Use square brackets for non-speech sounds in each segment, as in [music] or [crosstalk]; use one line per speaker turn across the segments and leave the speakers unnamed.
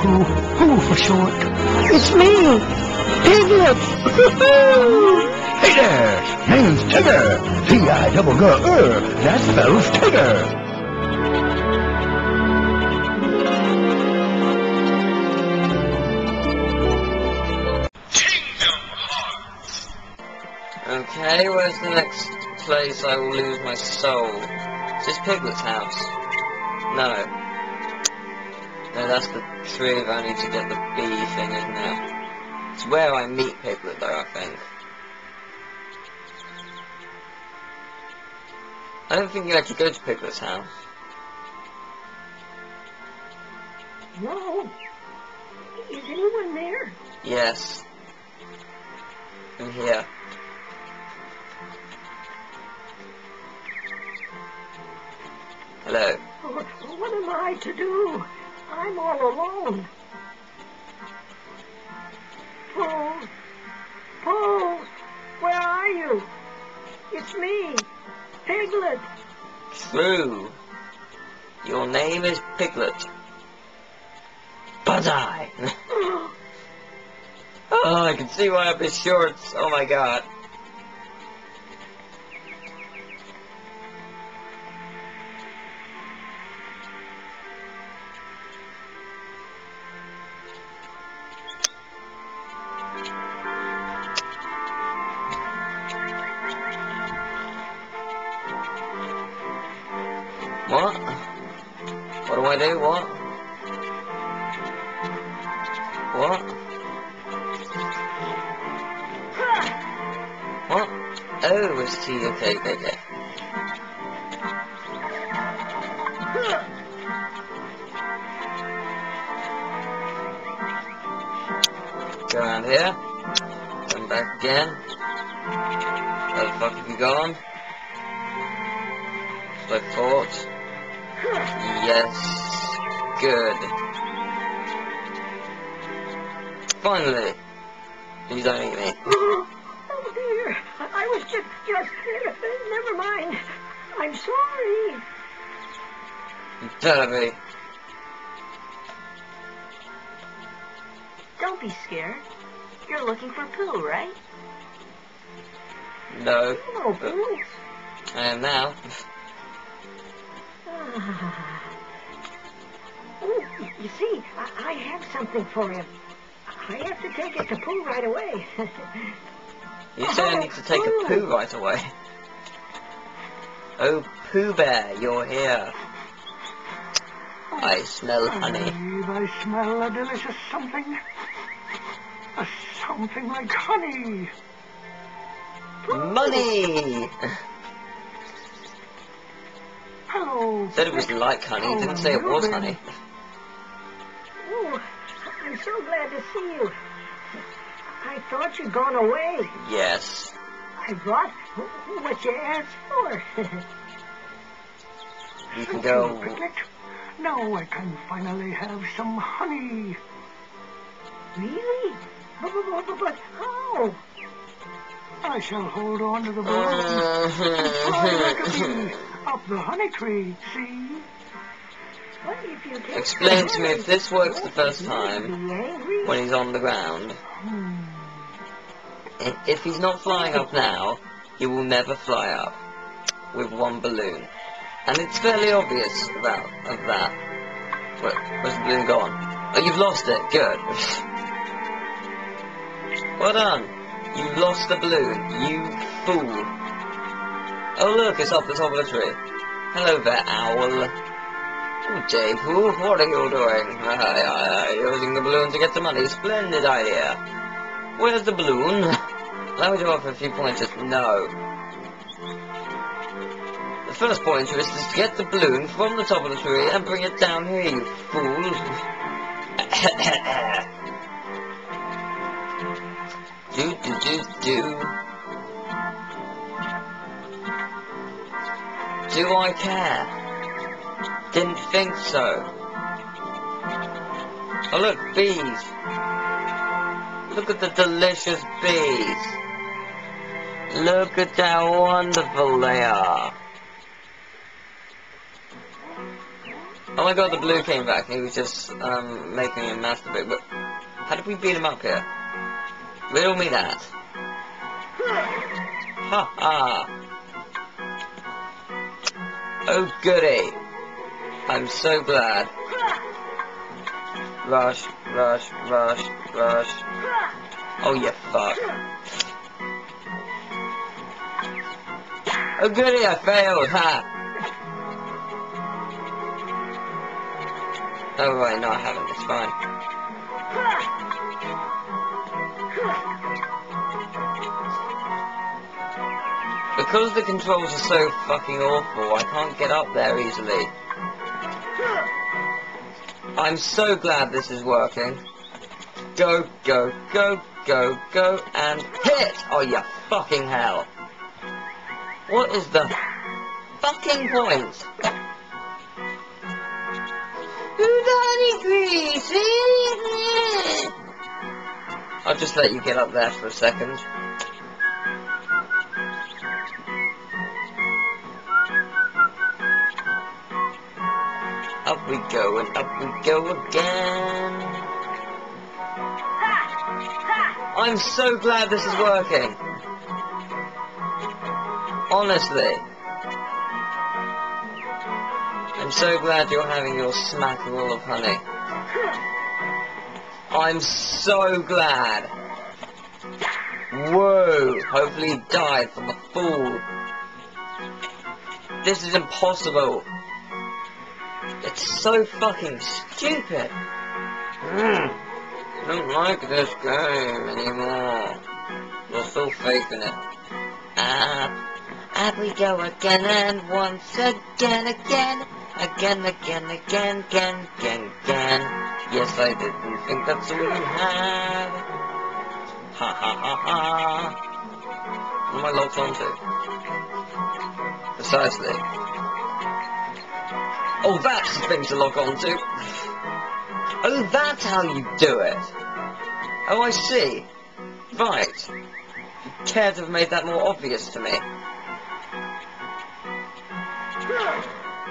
Who, who for short? It's me, Piglet. [laughs]
Hey there, name's Tigger. T-I double G er. That spells Tigger.
Okay, where's the next place I will lose my soul? Is this Piglet's house? No. No, that's the tree I need to get the bee thing, isn't it? It's where I meet Piglet, though, I think. I don't think you actually go to Piglet's house.
No. Is anyone there?
Yes. I'm here. Hello.
What am I to do? I'm all alone. Paul, Paul, where are you? It's me, Piglet.
True. Your name is Piglet. I. [gasps] oh, I can see why up his shorts. Oh my god. I do? What? What? What? Oh, it's tea. Okay, okay. Go around here. Come back again. Where the fuck have you gone? I thought. Yes. Good. Finally. Don't eat me.
Oh, oh dear. I, I was just, just, never mind. I'm sorry.
You better be.
Don't be scared. You're looking for Pooh, right?
No.
Oh, Pooh.
I am now.
You see, I, I have something for him. I have to take it to Pooh right away.
You say I need to take a poo right away. Oh, Pooh Bear, you're here. I smell honey.
I smell a delicious something. A something like honey.
Money!
Hello.
Said it was like honey,
Oh,
didn't say it oh,
was
honey.
I'm so glad to see you. I thought you'd gone away.
Yes.
I brought what you asked for. [laughs]
You can go.
Now I can finally have some honey. Really? But, but, but, but how? I shall hold on to the bowl and fly like a bee up the honey tree, see?
Explain to me if this works the first time, when he's on the ground. If he's not flying up now, he will never fly up with one balloon. And it's fairly obvious about of that. Where, where's the balloon gone? Oh, you've lost it. Good. [laughs] well done. You lost the balloon. You fool. Oh look, it's up the top of the tree. Hello there, owl. Jay Pooh, what are you doing? Uh, using the balloon to get the money. Splendid idea. Where's the balloon? [laughs] Allow me to offer a few pointers. No. The first pointer is to get the balloon from the top of the tree and bring it down here, you fool. [laughs] do do do do. Do I care? Didn't think so. Oh look, bees. Look at the delicious bees. Look at how wonderful they are. Oh my god, the blue came back. He was just um, making a masturbate. But how did we beat him up here? Riddle me that. Ha ha. Oh goody. I'm so glad. Rush, rush, rush, rush. Oh yeah, fuck. Oh goody, I failed, ha! Oh right, no I haven't, it's fine. Because the controls are so fucking awful, I can't get up there easily. I'm so glad this is working. Go, go, go, go, go, and hit! Oh, you fucking hell. What is the fucking point? I'll just let you get up there for a second. We go and up we go again. I'm so glad this is working. Honestly. I'm so glad you're having your smackerel of honey. I'm so glad. Whoa! Hopefully he died from a fool. This is impossible. It's so fucking stupid. Mm. I don't like this game anymore. You're still faking it. Ah, up we go again and once again, again, again, again, again, again, again, again. Yes, I didn't think that's all you had. Ha ha ha ha. What am I locked onto? Precisely. Oh, that's the thing to log on to. Oh, that's how you do it. Oh, I see. Right. Care to have made that more obvious to me.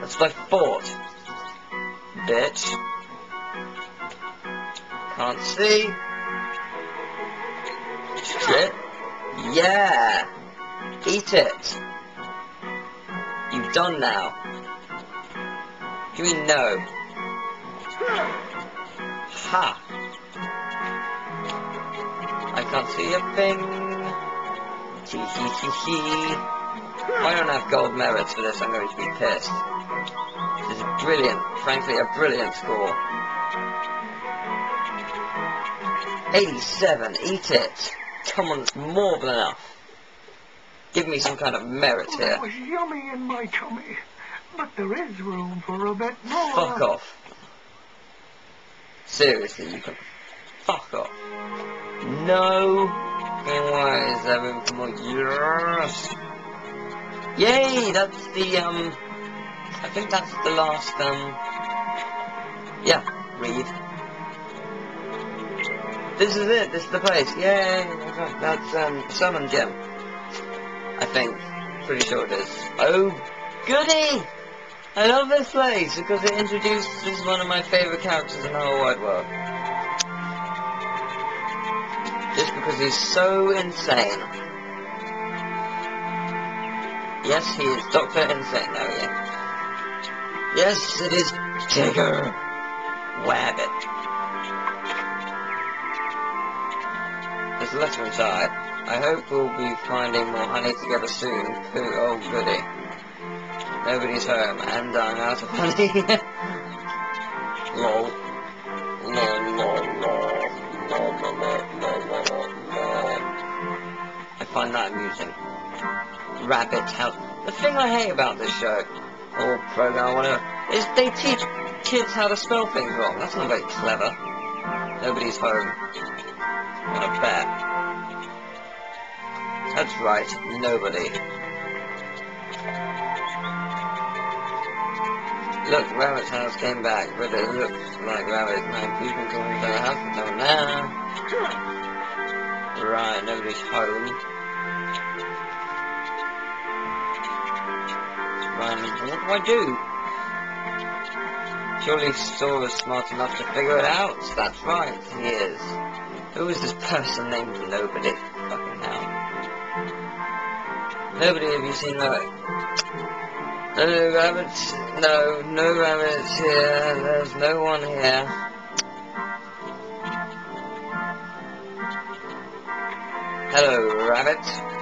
That's what I thought. Bitch. Can't see. Shit. Yeah. Eat it. You've done now. Give mean no. Ha! I can't see a thing. Tee hee hee hee. I don't have gold merits for this, I'm going to be pissed. This is brilliant, frankly a brilliant score. 87, eat it. Come on, it's more than enough. Give me some kind of merit
Oh,
here.
that was yummy in my tummy. But there is room for a bit more.
Fuck off. Seriously, you can fuck off. No way is there room for more. Yes! Yay! That's the, um, I think that's the last, um, yeah, read. This is it, this is the place. Yay! That's, um, Summon Gem. I think. Pretty sure it is. Oh, goody! I love this place because it introduces one of my favourite characters in the whole wide world. Just because he's so insane. Yes, he is Dr. Insane, oh yeah. Yes, it is Tigger Wabbit. There's a letter inside. I hope we'll be finding more honey together soon. Pooh, oh goody. Nobody's home, and I'm out of honey. [laughs] lol. Lol, lol, lol. Lol, lol, lol. I find that amusing. Rabbit how the thing I hate about this show, or program, whatever, is they teach kids how to spell things wrong. That's not very clever. Nobody's home. I'm gonna bet. That's right, nobody. Look, Rabbit's house came back, but it looks like Rabbit's main fusion coming to the no now. Right, nobody's home. Right, what do I do? Surely Sora is smart enough to figure it out. That's right, he is. Who is this person named Nobody? Fucking hell. Nobody, have you seen that? No rabbits, no, no rabbits here, there's no one here. Hello, rabbit.